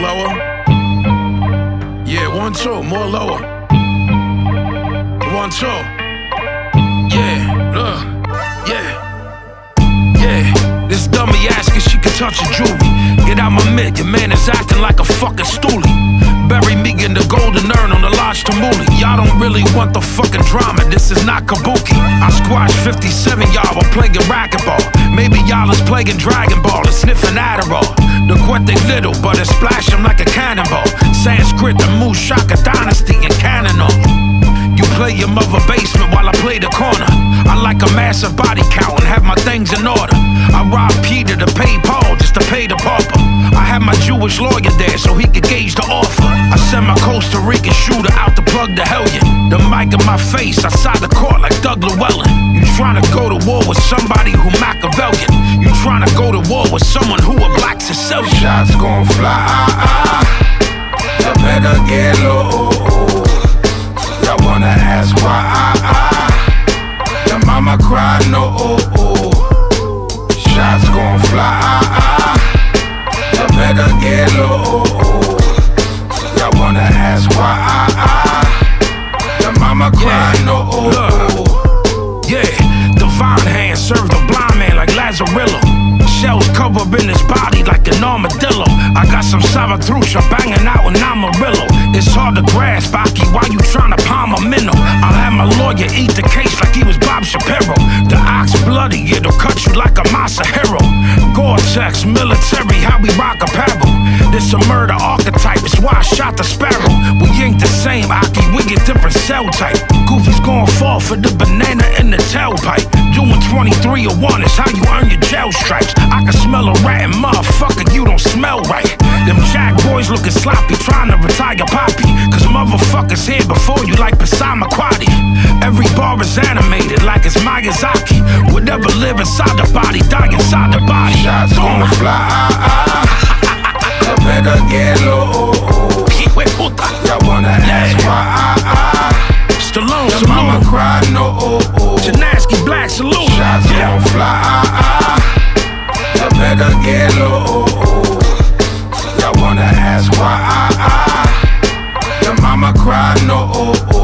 lower. Yeah, one, two, more lower. One, two. Yeah, look, yeah. Yeah, this dummy asking she can touch a jewelry. Get out my mid, your man is acting like a fucking stoolie. Bury me in the golden urn on the Lodge Tamuli. Y'all don't really want the fucking drama, this is not kabuki. I squashed 57, y'all were playing racquetball. Maybe y'all is playing Dragon Ball and sniffing Adderall. The they little, but it splash them like a cannonball. Sanskrit, the Mushaka dynasty and canon You play your mother basement while I play the corner. I like a massive body count and have my things in order. I rob Peter to pay Paul just to pay the pauper. I have my Jewish lawyer there so he could gauge the offer. I send my Costa Rican shooter out to plug the hellion. The mic in my face I outside the court like Doug Llewellyn. You trying to go to war with somebody who Machiavellian. You trying to go to war with someone who a black Sicilian. Shots gon' fly. Some Salvatrucha banging out in Amarillo. It's hard to grasp, Aki, why you tryna palm a minnow? I'll have my lawyer eat the case like he was Bob Shapiro. The ox bloody, it'll cut you like a Masahiro. Gore-Tex, military, how we rock a pebble. This a murder archetype, it's why I shot the sparrow. We ain't the same, Aki, we get different cell type. Goofy's gonna fall for the banana in the tailpipe. Doing 23 or 1 is how you earn your jail stripes. I can smell a rat and motherfucker, you don't smell right. Boys looking sloppy, trying to retire Poppy. Cause motherfuckers here before you like Passamaquoddy. Every bar is animated like it's Miyazaki. Whatever live inside the body, die inside the body. Shots gon' fly. You better get low. Y'all wanna ask why? Stallone, Your mama cried no. Janaski, black salute. Shots Yeah. gon' fly. You better get low. Y'all wanna ask why? Your mama cried no. Oh, oh.